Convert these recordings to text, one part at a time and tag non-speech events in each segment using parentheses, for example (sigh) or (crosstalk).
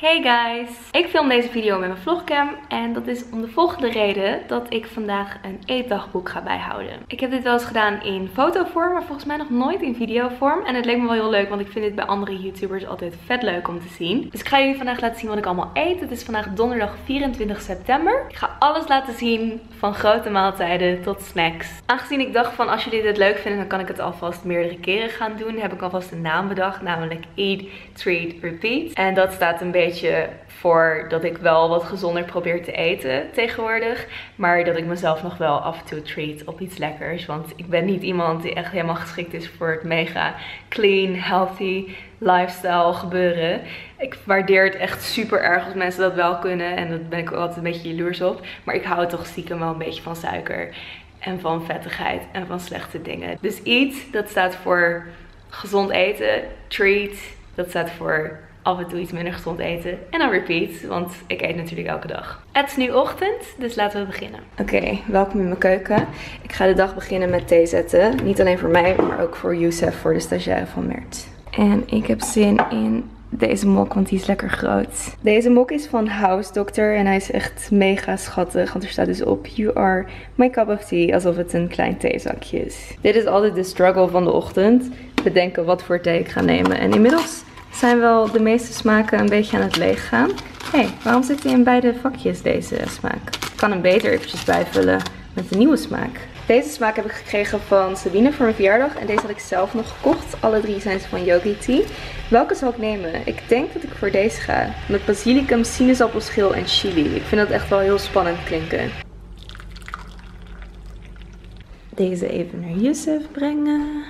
Hey guys! Ik film deze video met mijn vlogcam en dat is om de volgende reden dat ik vandaag een eetdagboek ga bijhouden. Ik heb dit wel eens gedaan in fotovorm, maar volgens mij nog nooit in videovorm. En het leek me wel heel leuk, want ik vind dit bij andere YouTubers altijd vet leuk om te zien. Dus ik ga jullie vandaag laten zien wat ik allemaal eet. Het is vandaag donderdag 24 september. Ik ga alles laten zien, van grote maaltijden tot snacks. Aangezien ik dacht van als jullie dit leuk vinden, dan kan ik het alvast meerdere keren gaan doen. Heb ik alvast een naam bedacht, namelijk Eat, Treat, Repeat. En dat staat een beetje beetje voor dat ik wel wat gezonder probeer te eten tegenwoordig. Maar dat ik mezelf nog wel af en toe treat op iets lekkers. Want ik ben niet iemand die echt helemaal geschikt is voor het mega clean, healthy lifestyle gebeuren. Ik waardeer het echt super erg als mensen dat wel kunnen. En dat ben ik altijd een beetje jaloers op. Maar ik hou toch stiekem wel een beetje van suiker. En van vettigheid en van slechte dingen. Dus eat, dat staat voor gezond eten. Treat, dat staat voor af en toe iets minder gezond eten. En dan repeat, want ik eet natuurlijk elke dag. Het is nu ochtend, dus laten we beginnen. Oké, welkom in mijn keuken. Ik ga de dag beginnen met thee zetten. Niet alleen voor mij, maar ook voor Youssef, voor de stagiaire van Mert. En ik heb zin in deze mok, want die is lekker groot. Deze mok is van House Doctor en hij is echt mega schattig. Want er staat dus op, you are my cup of tea, alsof het een klein theezakje is. Dit is altijd de struggle van de ochtend. Bedenken wat voor thee ik ga nemen. En inmiddels zijn wel de meeste smaken een beetje aan het leeg gaan. Hé, hey, waarom zit hij in beide vakjes deze smaak? Ik kan hem beter eventjes bijvullen met een nieuwe smaak. Deze smaak heb ik gekregen van Sabine voor mijn verjaardag. En deze had ik zelf nog gekocht. Alle drie zijn ze van Yogi Tea. Welke zal ik nemen? Ik denk dat ik voor deze ga. Met basilicum, sinaasappelschil en chili. Ik vind dat echt wel heel spannend klinken. Deze even naar Yusuf brengen.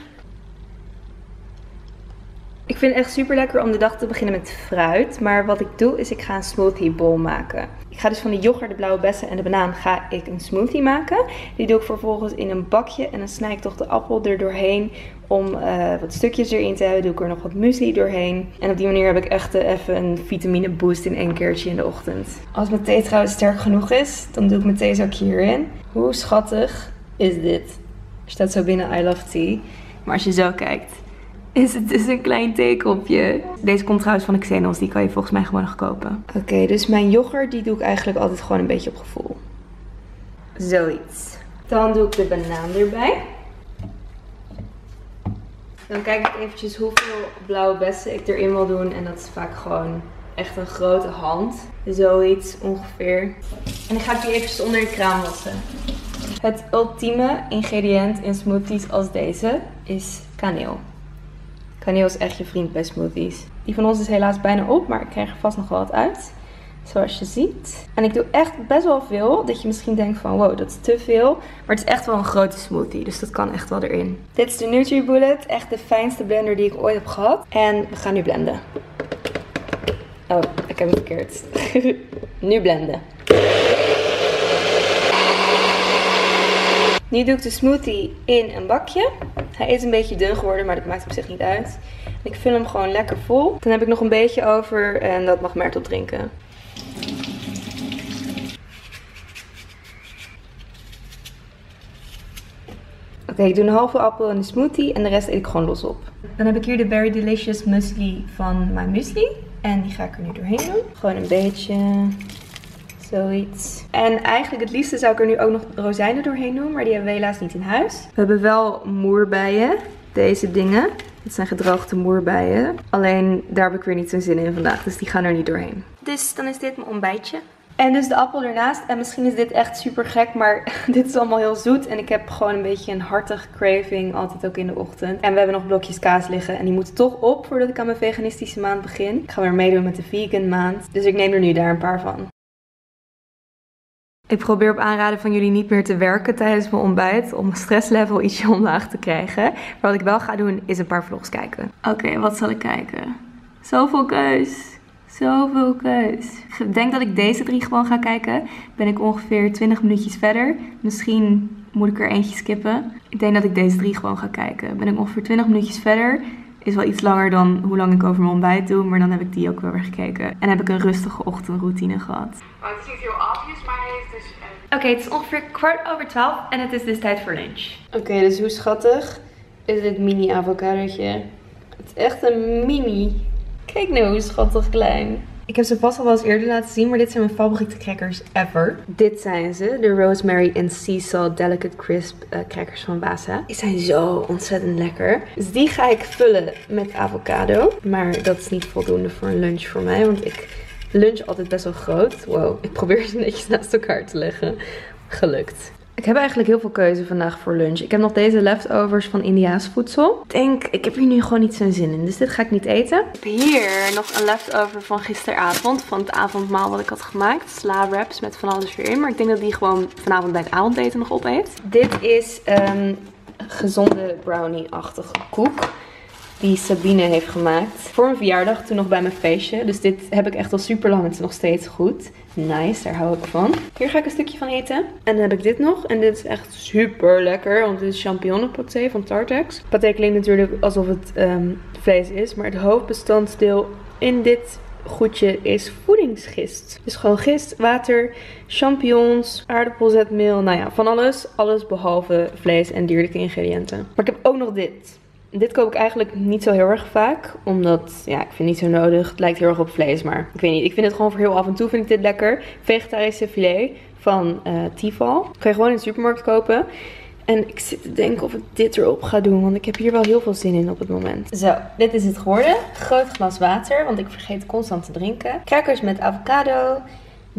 Ik vind het echt super lekker om de dag te beginnen met fruit. Maar wat ik doe is ik ga een smoothie bowl maken. Ik ga dus van de yoghurt, de blauwe bessen en de banaan ga ik een smoothie maken. Die doe ik vervolgens in een bakje en dan snij ik toch de appel er doorheen om uh, wat stukjes erin te hebben. Doe ik er nog wat muesli doorheen. En op die manier heb ik echt even een vitamine boost in één keertje in de ochtend. Als mijn thee trouwens sterk genoeg is, dan doe ik mijn theezakje hierin. Hoe schattig is dit? Er staat zo binnen I love tea. Maar als je zo kijkt, is het dus een klein theekopje. Deze komt trouwens van de Xenos. Die kan je volgens mij gewoon nog kopen. Oké, dus mijn yoghurt die doe ik eigenlijk altijd gewoon een beetje op gevoel. Zoiets. Dan doe ik de banaan erbij. Dan kijk ik eventjes hoeveel blauwe bessen ik erin wil doen. En dat is vaak gewoon echt een grote hand. Zoiets ongeveer. En dan ga ik die eventjes onder de kraan wassen. Het ultieme ingrediënt in smoothies als deze is kaneel. Kaneel is echt je vriend bij smoothies. Die van ons is helaas bijna op, maar ik krijg er vast nog wel wat uit. Zoals je ziet. En ik doe echt best wel veel. Dat je misschien denkt van wow, dat is te veel. Maar het is echt wel een grote smoothie. Dus dat kan echt wel erin. Dit is de NutriBullet. Echt de fijnste blender die ik ooit heb gehad. En we gaan nu blenden. Oh, ik heb het verkeerd. (laughs) nu blenden. Nu doe ik de smoothie in een bakje. Hij is een beetje dun geworden, maar dat maakt op zich niet uit. Ik vul hem gewoon lekker vol. Dan heb ik nog een beetje over en dat mag Mert drinken. Oké, ik doe een halve appel in de smoothie en de rest eet ik gewoon los op. Dan heb ik hier de Very Delicious Muesli van My Muesli. En die ga ik er nu doorheen doen. Gewoon een beetje. Zoiets. En eigenlijk het liefste zou ik er nu ook nog rozijnen doorheen doen. Maar die hebben we helaas niet in huis. We hebben wel moerbijen. Deze dingen. Dit zijn gedroogde moerbijen. Alleen daar heb ik weer niet zo'n zin in vandaag. Dus die gaan er niet doorheen. Dus dan is dit mijn ontbijtje. En dus de appel ernaast. En misschien is dit echt super gek, maar (laughs) dit is allemaal heel zoet. En ik heb gewoon een beetje een hartig craving, altijd ook in de ochtend. En we hebben nog blokjes kaas liggen. En die moeten toch op voordat ik aan mijn veganistische maand begin. Ik ga weer meedoen met de vegan maand. Dus ik neem er nu daar een paar van. Ik probeer op aanraden van jullie niet meer te werken tijdens mijn ontbijt. Om mijn stresslevel ietsje omlaag te krijgen. Maar wat ik wel ga doen is een paar vlogs kijken. Oké, wat zal ik kijken? Zoveel keus. Zoveel keus. Ik denk dat ik deze drie gewoon ga kijken. Ben ik ongeveer 20 minuutjes verder. Misschien moet ik er eentje skippen. Ik denk dat ik deze drie gewoon ga kijken. Ben ik ongeveer 20 minuutjes verder. Is wel iets langer dan hoe lang ik over mijn ontbijt doe. Maar dan heb ik die ook wel weer gekeken. En heb ik een rustige ochtendroutine gehad. Oh, Oké, het is ongeveer kwart over twaalf. En het is dus tijd voor lunch. Oké, dus hoe schattig is dit mini avocadootje? Het is echt een mini. Kijk nou hoe schattig klein. Ik heb ze vast al wel eens eerder laten zien, maar dit zijn mijn favoriete crackers ever. Dit zijn ze, de Rosemary and Sea Salt Delicate Crisp uh, crackers van Wasa. Die zijn zo ontzettend lekker. Dus die ga ik vullen met avocado. Maar dat is niet voldoende voor een lunch voor mij, want ik lunch altijd best wel groot. Wow, ik probeer ze netjes naast elkaar te leggen. Gelukt. Ik heb eigenlijk heel veel keuze vandaag voor lunch. Ik heb nog deze leftovers van Indiaas voedsel. Ik denk, ik heb hier nu gewoon niet zo'n zin in. Dus dit ga ik niet eten. Ik heb hier nog een leftover van gisteravond. Van het avondmaal wat ik had gemaakt. Sla wraps met van alles weer in. Maar ik denk dat die gewoon vanavond bij het avondeten nog opeet. Dit is een gezonde brownie-achtige koek die Sabine heeft gemaakt. Voor mijn verjaardag, toen nog bij mijn feestje. Dus dit heb ik echt al super lang. Het is nog steeds goed. Nice, daar hou ik van. Hier ga ik een stukje van eten. En dan heb ik dit nog. En dit is echt super lekker. Want dit is champignonpaté van Tartex. Paté klinkt natuurlijk alsof het ehm, vlees is. Maar het hoofdbestanddeel in dit goedje is voedingsgist. Dus gewoon gist, water, champignons, aardappelzetmeel. Nou ja, van alles. Alles behalve vlees en dierlijke ingrediënten. Maar ik heb ook nog dit. Dit koop ik eigenlijk niet zo heel erg vaak. Omdat, ja, ik vind het niet zo nodig. Het lijkt heel erg op vlees, maar ik weet niet. Ik vind het gewoon voor heel af en toe vind ik dit lekker. Vegetarische filet van uh, Tifal. Kan je gewoon in de supermarkt kopen. En ik zit te denken of ik dit erop ga doen. Want ik heb hier wel heel veel zin in op het moment. Zo, dit is het geworden. Groot glas water, want ik vergeet constant te drinken. Crackers met avocado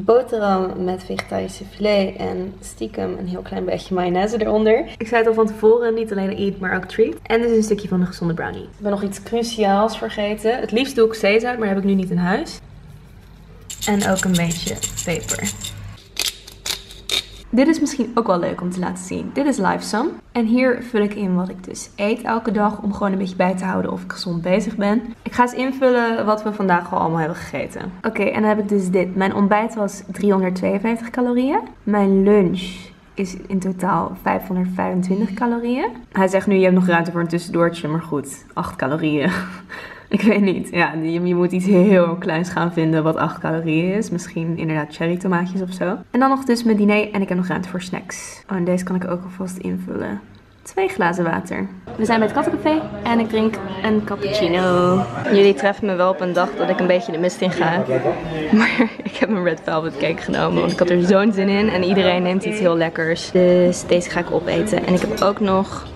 boterham met vegetarische filet en stiekem een heel klein beetje mayonaise eronder. Ik zei het al van tevoren, niet alleen eat, maar ook treat. En dus een stukje van een gezonde brownie. Ik ben nog iets cruciaals vergeten. Het liefst doe ik zeezout, maar heb ik nu niet in huis. En ook een beetje peper. Dit is misschien ook wel leuk om te laten zien. Dit is Lifesum. En hier vul ik in wat ik dus eet elke dag om gewoon een beetje bij te houden of ik gezond bezig ben. Ik ga eens invullen wat we vandaag al allemaal hebben gegeten. Oké, en dan heb ik dus dit. Mijn ontbijt was 352 calorieën. Mijn lunch is in totaal 525 calorieën. Hij zegt nu, je hebt nog ruimte voor een tussendoortje, maar goed, 8 calorieën. (laughs) (laughs) Ik weet niet. Ja, je, je, moet iets heel kleins gaan vinden wat 8 calorieën is. Misschien inderdaad cherry tomaatjes of zo. En dan nog dus mijn diner en ik heb nog ruimte voor snacks. Oh, en deze kan ik ook alvast invullen. Twee glazen water. We zijn bij het kattencafé en ik drink een cappuccino. Jullie treffen me wel op een dag dat ik een beetje de mist in ga. (laughs) Maar ik heb een red velvet cake genomen, want ik had er zo'n zin in. En iedereen neemt iets heel lekkers. Dus deze ga ik opeten. En ik heb ook nog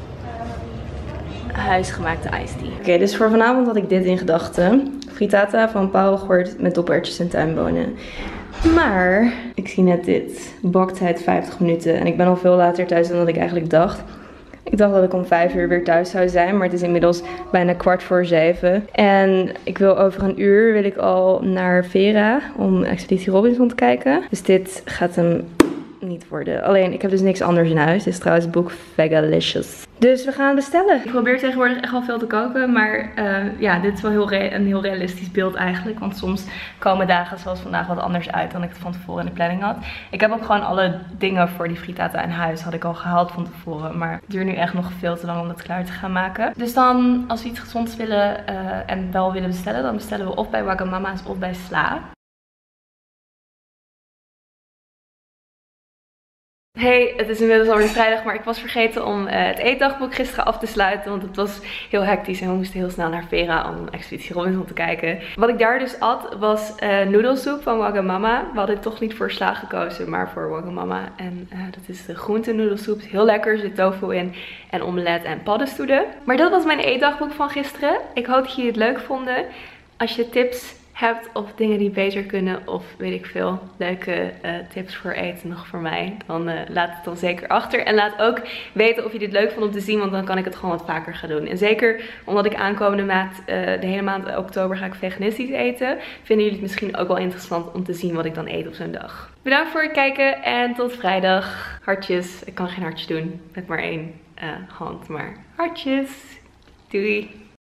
huisgemaakte iced tea. Oké, dus voor vanavond had ik dit in gedachten. Frittata van pauwgort met dopertjes en tuinbonen. Maar ik zie net dit. Baktijd 50 minuten. En ik ben al veel later thuis dan dat ik eigenlijk dacht. Ik dacht dat ik om 5 uur weer thuis zou zijn, maar het is inmiddels bijna kwart voor zeven. En ik wil over een uur wil ik al naar Vera om Expeditie Robinson te kijken. Dus dit gaat hem niet worden. Alleen, ik heb dus niks anders in huis. Dit is trouwens het boek Vegalicious. Dus we gaan bestellen. Ik probeer tegenwoordig echt wel veel te koken. Maar uh, ja, dit is wel heel een heel realistisch beeld eigenlijk. Want soms komen dagen zoals vandaag wat anders uit dan ik het van tevoren in de planning had. Ik heb ook gewoon alle dingen voor die frittata in huis. Had ik al gehaald van tevoren. Maar het duurt nu echt nog veel te lang om dat klaar te gaan maken. Dus dan, als we iets gezonds willen uh, en wel willen bestellen, dan bestellen we of bij Wagamama's of bij Sla. Hey, het is inmiddels alweer vrijdag, maar ik was vergeten om uh, het eetdagboek gisteren af te sluiten. Want het was heel hectisch en we moesten heel snel naar Vera om Expeditie Robinson te kijken. Wat ik daar dus at was uh, noedelsoep van Wagamama. We hadden toch niet voor sla gekozen, maar voor Wagamama. En uh, dat is de groente noedelsoep. Heel lekker, er zit tofu in en omelet en paddenstoelen. Maar dat was mijn eetdagboek van gisteren. Ik hoop dat jullie het leuk vonden. Als je tips hebt of dingen die beter kunnen of weet ik veel leuke uh, tips voor eten nog voor mij, dan uh, laat het dan zeker achter. En laat ook weten of je dit leuk vond om te zien, want dan kan ik het gewoon wat vaker gaan doen. En zeker omdat ik aankomende maand, uh, de hele maand oktober ga ik veganistisch eten, vinden jullie het misschien ook wel interessant om te zien wat ik dan eet op zo'n dag. Bedankt voor het kijken en tot vrijdag. Hartjes. Ik kan geen hartjes doen met maar één hand, maar hartjes. Doei!